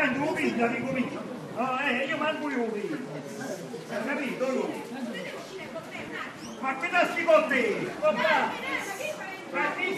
tanto lo piglia, ricomincia. Ah, eh, io manco io. Hai capito? Lui? Ma che nasci con te? Ma chi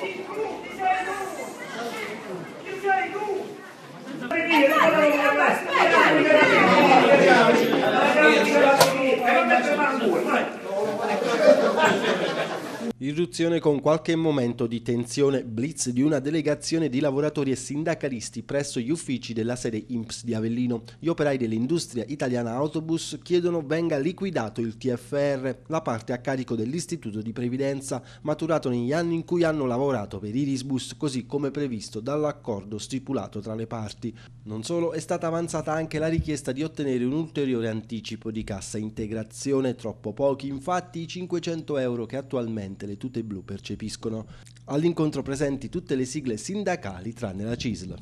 Irruzione con qualche momento di tensione blitz di una delegazione di lavoratori e sindacalisti presso gli uffici della sede INPS di Avellino. Gli operai dell'industria italiana autobus chiedono venga liquidato il TFR, la parte a carico dell'istituto di previdenza maturato negli anni in cui hanno lavorato per Irisbus così come previsto dall'accordo stipulato tra le parti. Non solo, è stata avanzata anche la richiesta di ottenere un ulteriore anticipo di cassa integrazione, troppo pochi infatti i 500 euro che attualmente le le tute blu percepiscono. All'incontro presenti tutte le sigle sindacali tranne la CISL.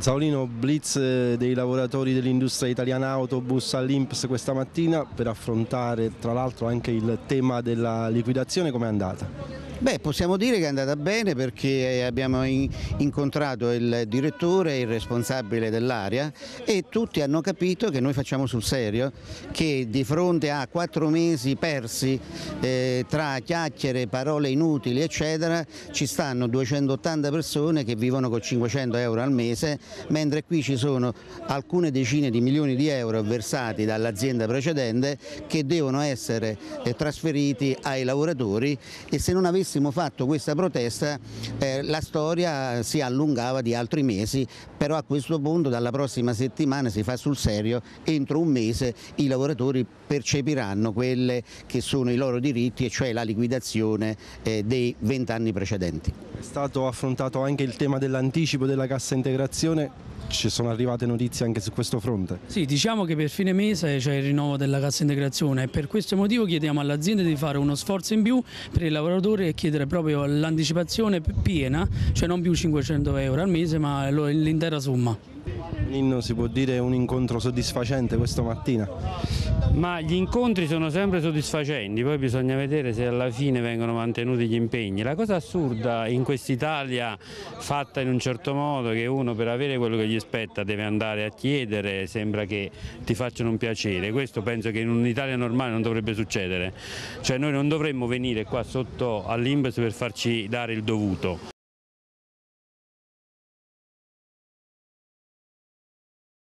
Zaolino blitz eh, dei lavoratori dell'industria italiana autobus all'Inps questa mattina per affrontare tra l'altro anche il tema della liquidazione, come è andata? Beh, possiamo dire che è andata bene perché abbiamo incontrato il direttore e il responsabile dell'area e tutti hanno capito che noi facciamo sul serio, che di fronte a quattro mesi persi eh, tra chiacchiere, parole inutili eccetera, ci stanno 280 persone che vivono con 500 euro al mese, mentre qui ci sono alcune decine di milioni di euro versati dall'azienda precedente che devono essere eh, trasferiti ai lavoratori e se non avessimo fatto questa protesta eh, la storia si allungava di altri mesi, però a questo punto dalla prossima settimana si fa sul serio, entro un mese i lavoratori percepiranno quelli che sono i loro diritti e cioè la liquidazione eh, dei vent'anni precedenti. È stato affrontato anche il tema dell'anticipo della cassa integrazione ci sono arrivate notizie anche su questo fronte? Sì, diciamo che per fine mese c'è il rinnovo della cassa integrazione e per questo motivo chiediamo all'azienda di fare uno sforzo in più per il lavoratore e chiedere proprio l'anticipazione piena, cioè non più 500 euro al mese ma l'intera somma. Ninno si può dire un incontro soddisfacente questa mattina? Ma gli incontri sono sempre soddisfacenti, poi bisogna vedere se alla fine vengono mantenuti gli impegni. La cosa assurda in quest'Italia fatta in un certo modo che uno per avere quello che gli spetta deve andare a chiedere, sembra che ti facciano un piacere. Questo penso che in un'Italia normale non dovrebbe succedere. Cioè noi non dovremmo venire qua sotto all'Inbes per farci dare il dovuto.